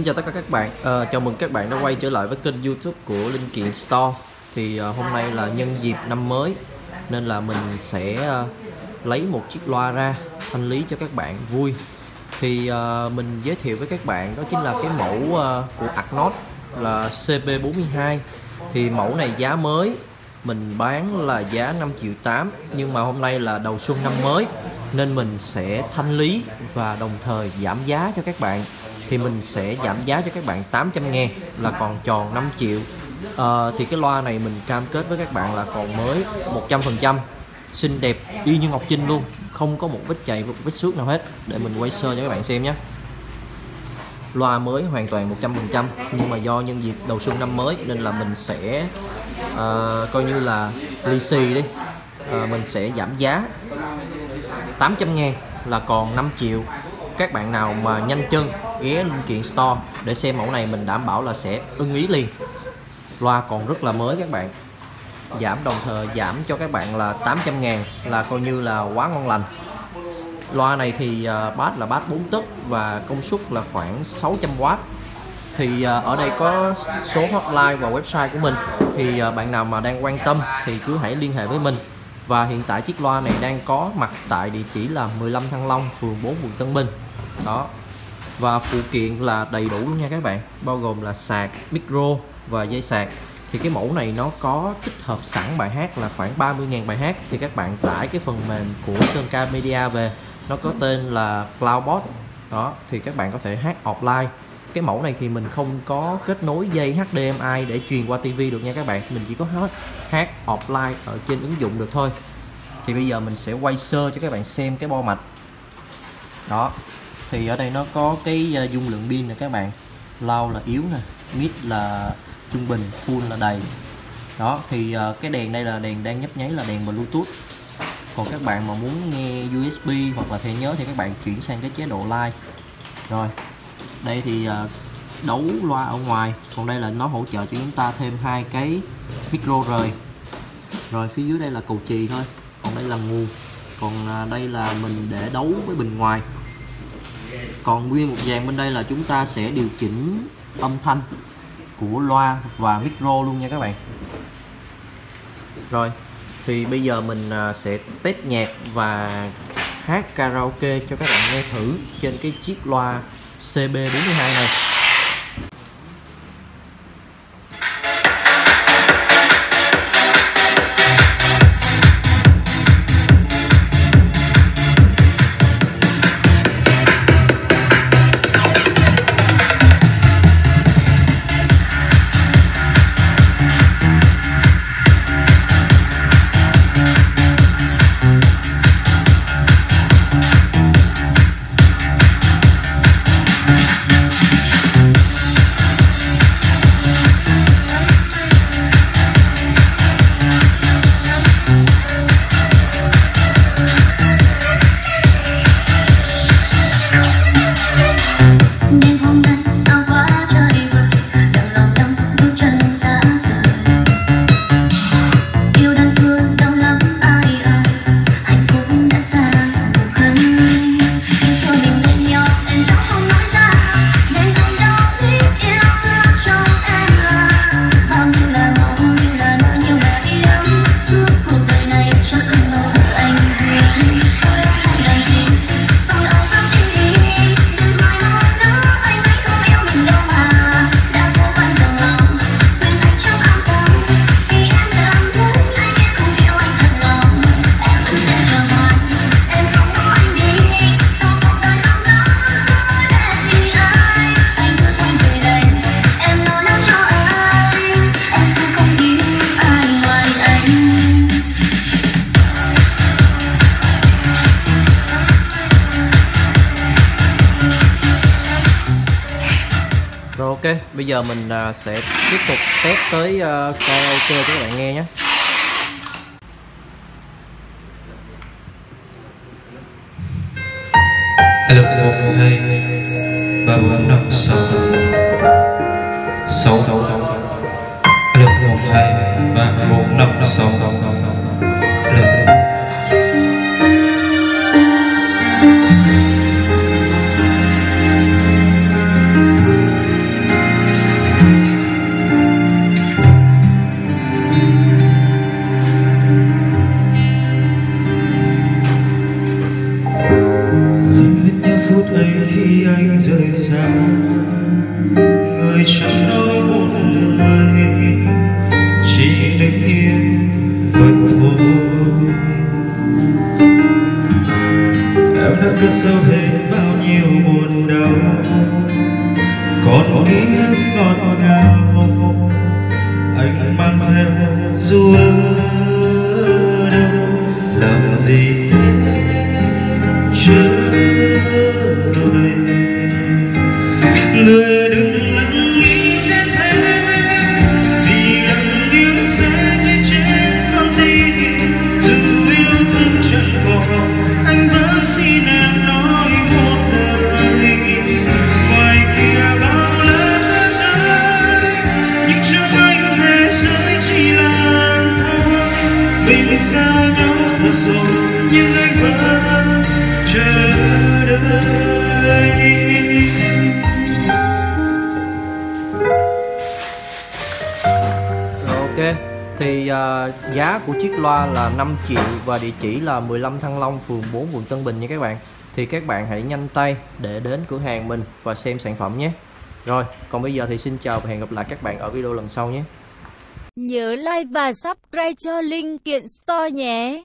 Xin chào tất cả các bạn, à, chào mừng các bạn đã quay trở lại với kênh youtube của Linh Kiện Store. Thì à, hôm nay là nhân dịp năm mới Nên là mình sẽ à, lấy một chiếc loa ra thanh lý cho các bạn vui. Thì à, mình giới thiệu với các bạn đó chính là cái mẫu à, của Acnot là CP42 Thì mẫu này giá mới mình bán là giá 5 triệu 8 Nhưng mà hôm nay là đầu xuân năm mới Nên mình sẽ thanh lý và đồng thời giảm giá cho các bạn thì mình sẽ giảm giá cho các bạn 800 ngàn là còn tròn 5 triệu. À, thì cái loa này mình cam kết với các bạn là còn mới 100% xinh đẹp y như ngọc trinh luôn không có một vết chày một vết xước nào hết. Để mình quay sơ cho các bạn xem nhé. Loa mới hoàn toàn 100% nhưng mà do nhân dịp đầu xuân năm mới nên là mình sẽ uh, coi như là lì xì đi. Uh, mình sẽ giảm giá 800 ngàn là còn 5 triệu. Các bạn nào mà nhanh chân ghé linh kiện store để xem mẫu này mình đảm bảo là sẽ ưng ý liền. Loa còn rất là mới các bạn. Giảm đồng thời giảm cho các bạn là 800 ngàn là coi như là quá ngon lành. Loa này thì à, uh, bass là bass 4 tấc và công suất là khoảng 600W thì à, ở đây có số hotline và website của mình. Thì à, bạn nào mà đang quan tâm thì cứ hãy liên hệ với mình. Và hiện tại chiếc loa này đang có mặt tại địa chỉ là 15 Thăng Long, phường 4, quận Tân Bình. Đó và phụ kiện là đầy đủ luôn nha các bạn. Bao gồm là sạc micro và dây sạc. Thì cái mẫu này nó có tích hợp sẵn bài hát là khoảng 30.000 bài hát. Thì các bạn tải cái phần mềm của Sơn Media về nó có tên là Cloudbot. Đó thì các bạn có thể hát offline. Cái mẫu này thì mình không có kết nối dây HDMI để truyền qua TV được nha các bạn. Mình chỉ có hát, hát offline ở trên ứng dụng được thôi. Thì bây giờ mình sẽ quay sơ cho các bạn xem cái bo mạch. Đó thì ở đây nó có cái ờ, dung lượng pin nè các bạn. Low là yếu nè mid là trung bình, full là đầy. Đó, thì ờ, cái đèn đây là đèn đang nhấp nháy là đèn bluetooth. Còn các bạn mà muốn nghe USB hoặc là thẻ nhớ thì các bạn chuyển sang cái chế độ live rồi, đây thì ờ, đấu loa ở ngoài. Còn đây là nó hỗ trợ cho chúng ta thêm hai cái micro rời. Rồi phía dưới đây là cầu chì thôi. Còn đây là nguồn. Còn đây là mình để đấu với bình ngoài còn nguyên một dàn bên đây là chúng ta sẽ điều chỉnh âm thanh của loa và micro luôn nha các bạn. Rồi, thì bây giờ mình à, sẽ test nhạc và hát karaoke cho các bạn nghe thử trên cái chiếc loa CB42 này. Ok, bây giờ mình uh, sẽ tiếp tục test tới uh, karaoke cho các bạn nghe nhé. Hello, một hai. Ba bốn năm sáu. Sáu. Hello, một hai. Ba bốn năm sáu. Hello. Cất sâu thêm bao nhiêu buồn đau. Còn ký ức ngọt ngào, anh mang theo dù ở đâu. Làm gì trở về. Người thì uh, giá của chiếc loa là 5 triệu và địa chỉ là 15 Thăng Long phường 4 quận Tân Bình nha các bạn. Thì các bạn hãy nhanh tay để đến cửa hàng mình và xem sản phẩm nhé. Rồi còn bây giờ thì xin chào và hẹn gặp lại các bạn ở video lần sau nhé. Nhớ like và subscribe cho Linh Kiện Store nhé.